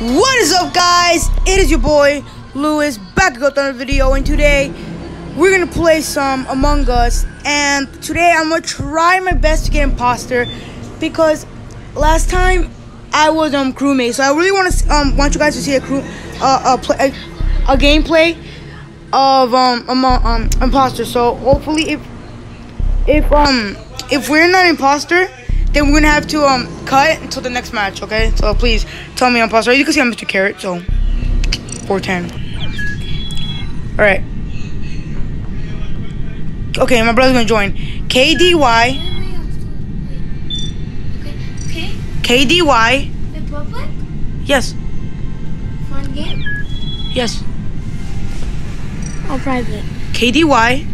What is up, guys? It is your boy Luis back again with another video, and today we're gonna play some Among Us. And today I'm gonna try my best to get imposter because last time I was um crewmate, so I really want to um want you guys to see a crew uh, a play a, a gameplay of um among um imposter. So hopefully if if um if we're not imposter then we're gonna have to um cut until the next match, okay? So please tell me I'm imposter. You can see I'm Mr. Carrot, so 410. Alright. Okay, my brother's gonna join. KDY. Okay. KDY. The public? Yes. Fun game? Yes. Or private? KDY.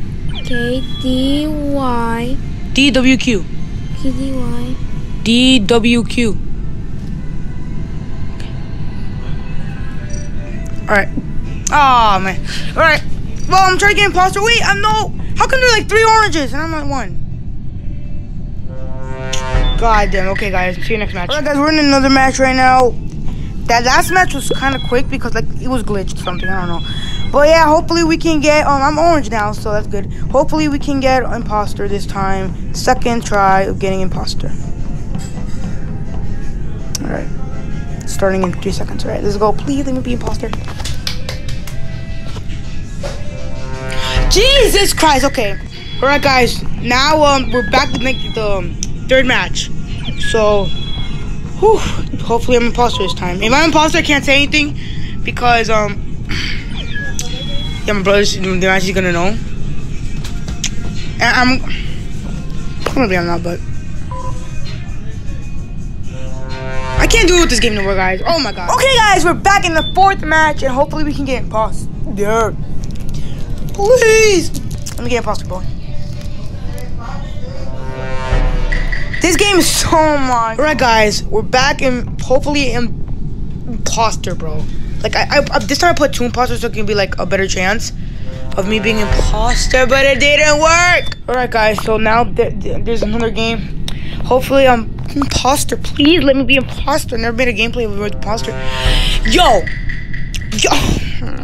K D Y DWQ. DWQ. Alright. Oh man. Alright. Well, I'm trying to get imposter. Wait, I'm no. How come there are like three oranges and I'm like one? God damn. Okay, guys. See you next match. Alright, guys. We're in another match right now. That last match was kind of quick because like it was glitched something. I don't know. But yeah, hopefully we can get. Um, I'm orange now, so that's good. Hopefully we can get imposter this time. Second try of getting imposter. All right. Starting in three seconds. All right, let's go. Please let me be imposter. Jesus Christ. Okay. All right, guys. Now um we're back to make the um, third match. So, whew, hopefully I'm imposter this time. If I'm imposter, I can't say anything because um yeah my brother's they're actually gonna know. And I'm probably I'm not, but. I can't do it with this game no more, guys. Oh my god. Okay, guys, we're back in the fourth match, and hopefully we can get imposter. Yeah. Please. Let me get imposter, boy. This game is so much. Alright, guys, we're back in hopefully im- imposter, bro. Like I, I, this time I put two imposters, so it can be like a better chance of me being imposter, but it didn't work. Alright, guys, so now th- th- there's another game. Hopefully, I'm imposter. Please let me be imposter. Never made a gameplay with imposter. Yo, yo.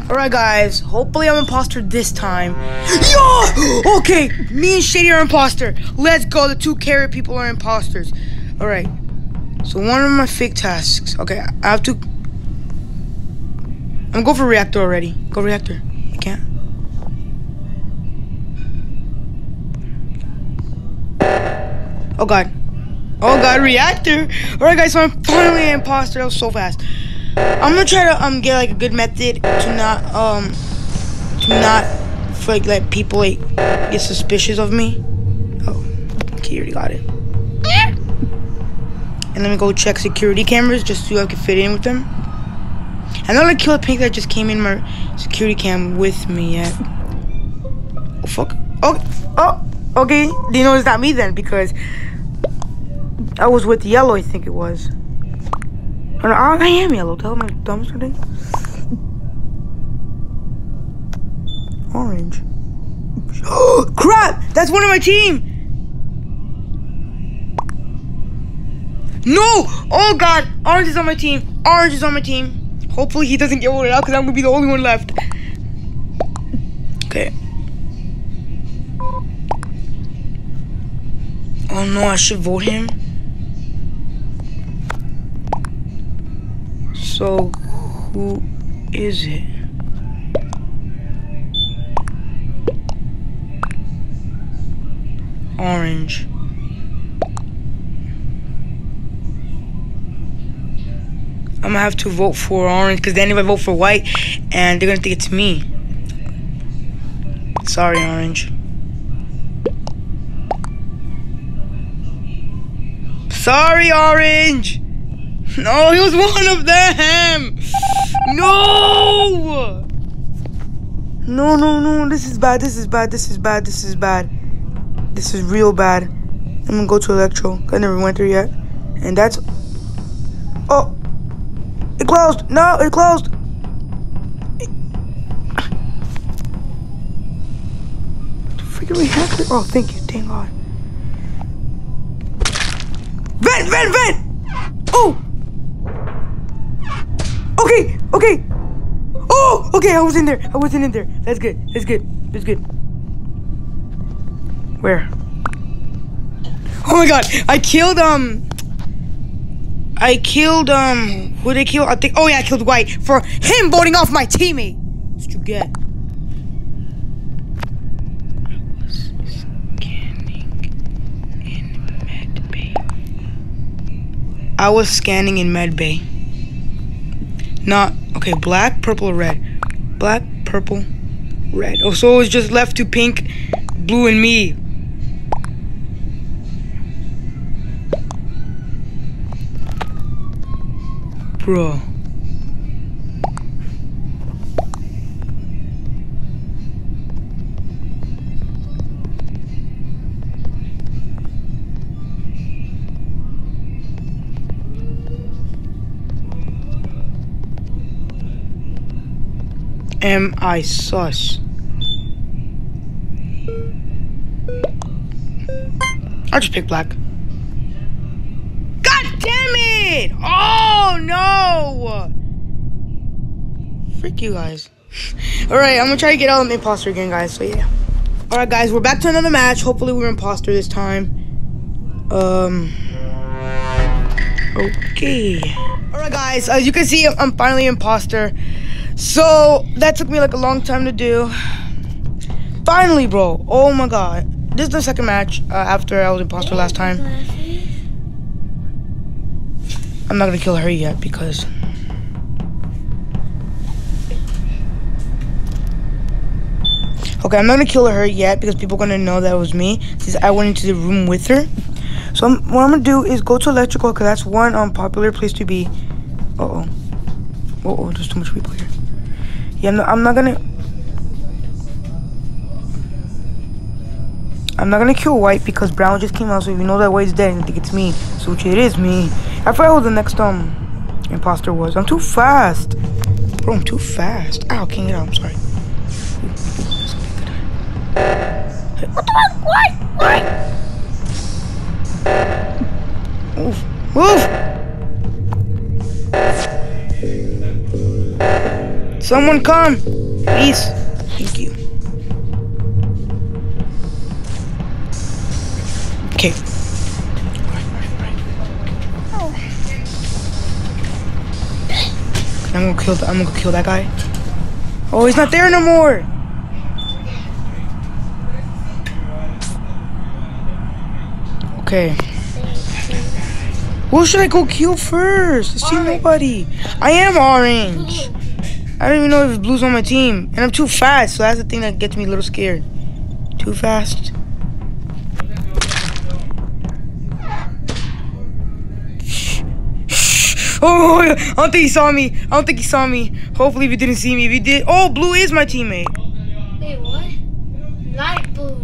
All right, guys. Hopefully, I'm imposter this time. Yo. Okay, me and Shady are imposter. Let's go. The two carrot people are imposters. All right. So one of my fake tasks. Okay, I have to. I'm going for reactor already. Go reactor. I can't. Oh god. Oh god, reactor. Alright guys, so I'm finally an imposter. That was so fast. I'm gonna try to um get like a good method to not um to not like let people like get suspicious of me. Oh, okay, you already got it. And let me go check security cameras just so I can fit in with them. I'm not gonna kill a pink that just came in my security cam with me yet. Oh fuck. Oh, oh, okay. You know it's not me then because I was with yellow, I think it was. Oh, no, oh, I am yellow. Tell my dumb something. Orange. Oh, crap! That's one of my team! No! Oh god! Orange is on my team. Orange is on my team. Hopefully he doesn't get voted out because I'm gonna be the only one left. Okay. Oh no, I should vote him. So, who is it? Orange. I'm gonna have to vote for orange because then if I vote for white and they're gonna think it's me. Sorry, orange. Sorry, orange. No, he was one of them. No. No, no, no. This is bad. This is bad. This is bad. This is bad. This is real bad. I'm gonna go to Electro. I never went there yet. And that's. Closed. No, it closed. Freaking reactor. Oh, thank you. Thank God. Vent, vent, vent! Oh! Okay, okay. Oh, okay, I was in there. I wasn't in there. That's good. That's good. That's good. Where? Oh my god, I killed um I killed um who did I kill? I think oh yeah, I killed White for him voting off my teammate. That's what you get. I was scanning in med bay. Not okay, black, purple, red. Black, purple, red. Oh, so it was just left to pink, blue, and me. Bro. Am I sus? I'll just pick black. Oh no! Freak you guys. Alright, I'm gonna try to get out of the imposter again, guys. So yeah. Alright guys, we're back to another match. Hopefully we're imposter this time. Um Okay. Alright guys, as you can see, I'm finally imposter. So that took me like a long time to do. Finally, bro. Oh my god. This is the second match uh, after I was imposter last time. I'm not gonna kill her yet because. Okay, I'm not gonna kill her yet because people are gonna know that was me since I went into the room with her. So I'm, what I'm gonna do is go to electrical because that's one unpopular um, place to be. Uh oh. Uh oh, there's too much people here. Yeah, I'm not, I'm not gonna... I'm not gonna kill white because brown just came out, so you know that white's dead, I think it's me. So it is me. I forgot who the next um imposter was. I'm too fast. Bro, I'm too fast. Ow, can't get out, I'm sorry. What the fuck? What? What? Move. Move! Someone come! Please. Thank you. I'm gonna kill the, I'm gonna kill that guy. Oh, he's not there no more. Okay. Who should I go kill first? I see nobody. I am orange. I don't even know if blue's on my team. And I'm too fast, so that's the thing that gets me a little scared. Too fast. Oh, I don't think he saw me. I don't think he saw me. Hopefully he didn't see me. If he did, oh, blue is my teammate. Wait, what? Light blue.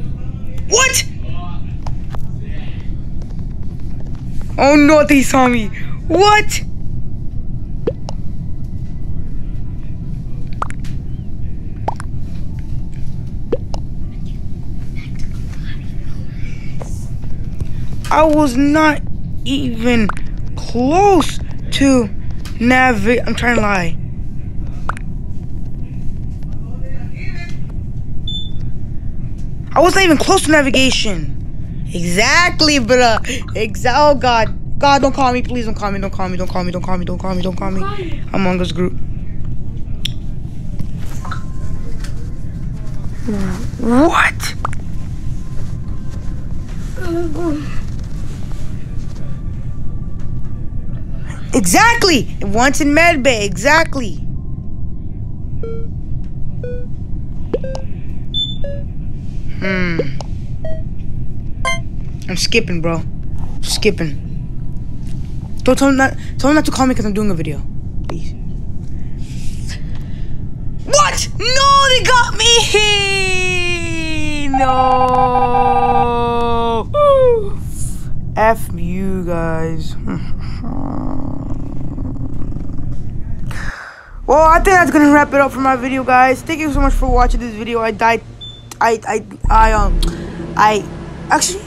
What? Oh no, I think he saw me. What? I was not even close to navigate. I'm trying to lie. I wasn't even close to navigation. Exactly, bruh. Exa oh, God. God, don't call me. Please don't call me. Don't call me. Don't call me. Don't call me. Don't call me. Don't call me. Among Us group. What? Uh, Exactly. Once in medbay. Exactly. Hmm. I'm skipping, bro. Skipping. Don't tell him not. Tell him not to call me because I'm doing a video. Please. What? No, they got me. No. F you guys. Well, I think that's gonna wrap it up for my video, guys. Thank you so much for watching this video. I died. I I I um I actually.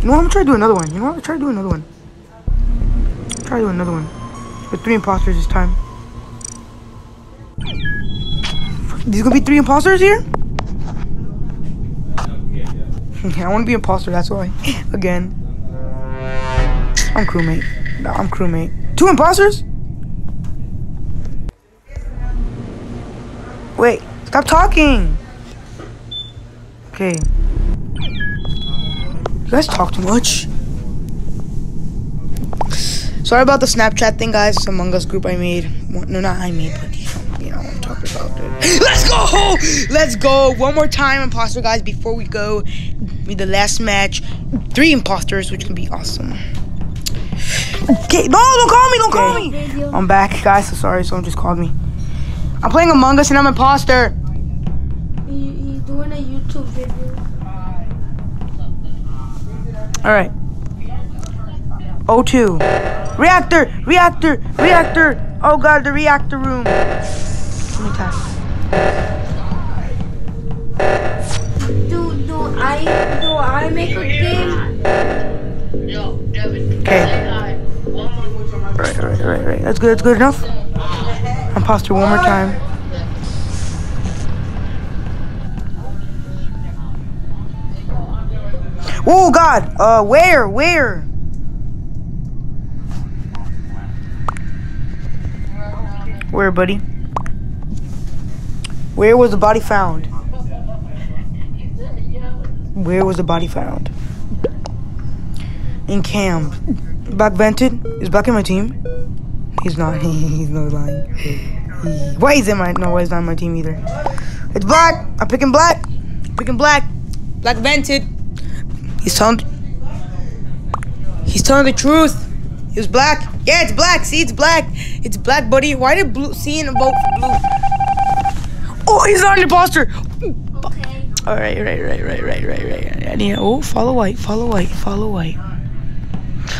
You know what? I'm gonna try to do another one. You know what? I'm try to do another one. Try to do another one with three imposters this time. There's gonna be three imposters here? I wanna be imposter, that's why. Again. I'm crewmate. No, I'm crewmate. Two imposters? Wait, stop talking. Okay. You guys talk too much. Sorry about the Snapchat thing, guys. It's Among Us group I made. No, not I made, but you know, I'm talking about it. Let's go! Let's go! One more time, imposter, guys, before we go. The last match. Three imposters, which can be awesome. Okay, no, don't call me, don't call me. I'm back, guys. So sorry, someone just called me. I'm playing Among Us and I'm imposter. He, he's doing a YouTube video. All right. O2. Reactor, reactor, reactor. Oh god, the reactor room. Let me tap. Do do I do I make a game? Okay. Right, right, right, right. That's good. That's good enough. Imposter one more time. Oh God! Uh, where? Where? Where, buddy? Where was the body found? Where was the body found? In camp. Black vented? Is back in my team? He's not. He's not lying. Why is in my no? Why is not my team either? It's Black. I'm picking Black. Picking Black. Black vented. He's telling. He's telling the truth. It was Black. Yeah, it's Black. See, it's Black. It's Black, buddy. Why did Blue see and vote for Blue? Oh, he's not an imposter. Okay. All right, right, right, right, right, right, right. I need. Oh, follow white. Follow white. Follow white.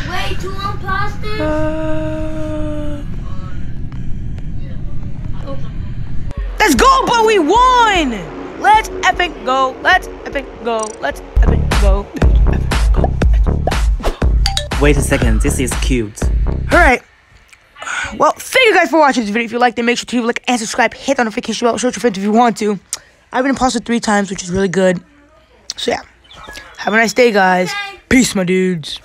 Wait, two imposters? Uh, let's go, but we won! Let's epic go. Let's epic go. Let's epic go. Wait a second, this is cute. Alright. Well, thank you guys for watching this video. If you liked it, make sure to leave a like and subscribe. Hit the notification bell. Show your friends if you want to. I've been imposter three times, which is really good. So, yeah. Have a nice day, guys. Peace, my dudes.